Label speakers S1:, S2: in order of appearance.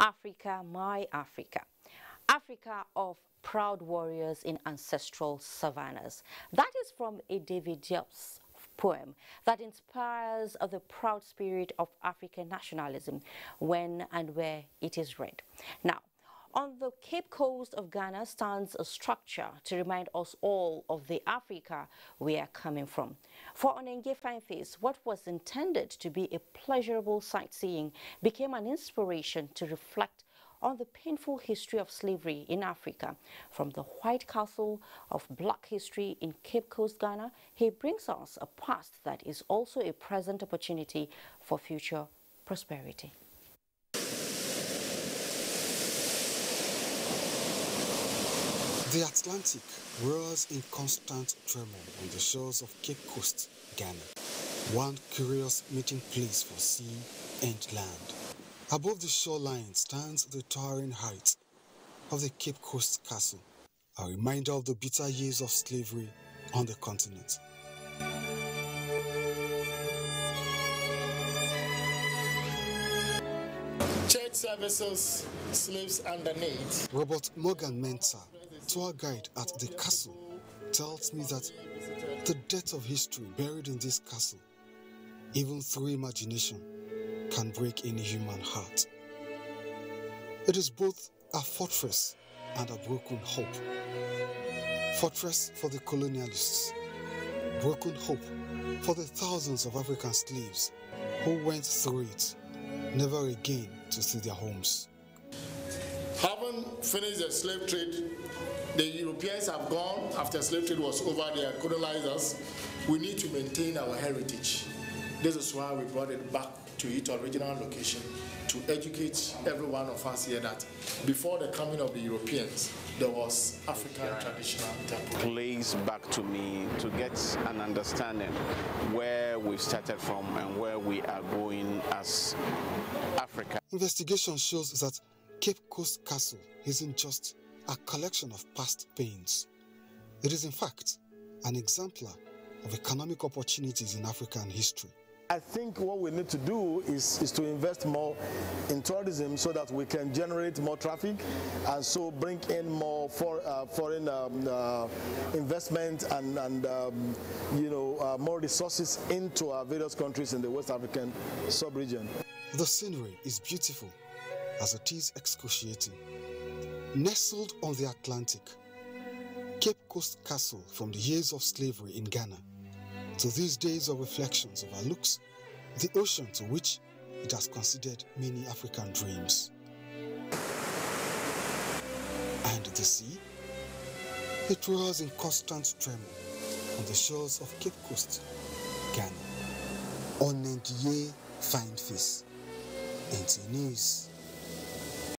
S1: Africa, my Africa. Africa of proud warriors in ancestral savannas. That is from a David Diop's poem that inspires the proud spirit of African nationalism when and where it is read. Now, on the Cape Coast of Ghana stands a structure to remind us all of the Africa we are coming from. For Onenge Fineface, what was intended to be a pleasurable sightseeing became an inspiration to reflect on the painful history of slavery in Africa. From the White Castle of Black history in Cape Coast, Ghana, he brings us a past that is also a present opportunity for future prosperity.
S2: The Atlantic roars in constant tremor on the shores of Cape Coast, Ghana, one curious meeting place for sea and land. Above the shoreline stands the towering height of the Cape Coast Castle, a reminder of the bitter years of slavery on the continent.
S3: Church services, slaves underneath.
S2: Robert Morgan Mensah tour guide at the castle tells me that the depth of history buried in this castle, even through imagination, can break any human heart. It is both a fortress and a broken hope. Fortress for the colonialists, broken hope for the thousands of African slaves who went through it, never again to see their homes.
S3: Having finished the slave trade, the Europeans have gone after slave trade was over, they colonized us. We need to maintain our heritage. This is why we brought it back to its original location to educate every one of us here that before the coming of the Europeans, there was African traditional temple.
S4: Plays back to me to get an understanding where we started from and where we are going as Africa.
S2: Investigation shows that Cape Coast Castle isn't just a collection of past pains. It is, in fact, an exemplar of economic opportunities in African history.
S5: I think what we need to do is, is to invest more in tourism so that we can generate more traffic and so bring in more for, uh, foreign um, uh, investment and, and um, you know, uh, more resources into our various countries in the West African sub-region.
S2: The scenery is beautiful as it is excruciating. Nestled on the Atlantic, Cape Coast Castle from the years of slavery in Ghana to these days of reflections overlooks the ocean to which it has considered many African dreams. And the sea? It roars in constant tremor on the shores of Cape Coast, Ghana. On Nengiye Fine Face, NTA News.